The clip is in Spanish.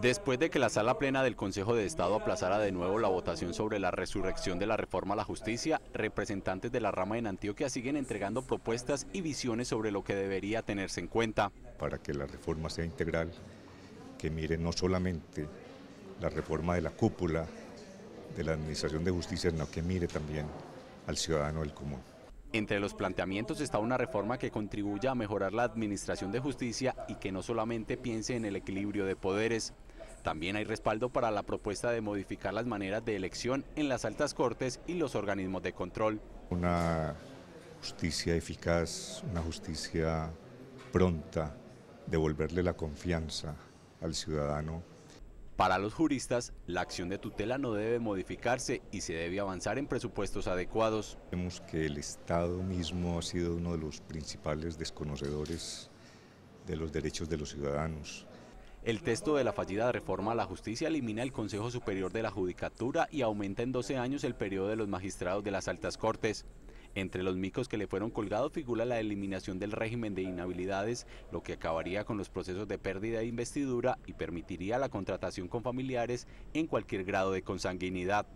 Después de que la sala plena del Consejo de Estado aplazara de nuevo la votación sobre la resurrección de la reforma a la justicia, representantes de la rama en Antioquia siguen entregando propuestas y visiones sobre lo que debería tenerse en cuenta. Para que la reforma sea integral, que mire no solamente la reforma de la cúpula de la Administración de Justicia, sino que mire también al ciudadano del común. Entre los planteamientos está una reforma que contribuya a mejorar la administración de justicia y que no solamente piense en el equilibrio de poderes. También hay respaldo para la propuesta de modificar las maneras de elección en las altas cortes y los organismos de control. Una justicia eficaz, una justicia pronta, devolverle la confianza al ciudadano para los juristas, la acción de tutela no debe modificarse y se debe avanzar en presupuestos adecuados. Vemos que el Estado mismo ha sido uno de los principales desconocedores de los derechos de los ciudadanos. El texto de la fallida reforma a la justicia elimina el Consejo Superior de la Judicatura y aumenta en 12 años el periodo de los magistrados de las altas cortes. Entre los micos que le fueron colgados figura la eliminación del régimen de inhabilidades, lo que acabaría con los procesos de pérdida de investidura y permitiría la contratación con familiares en cualquier grado de consanguinidad.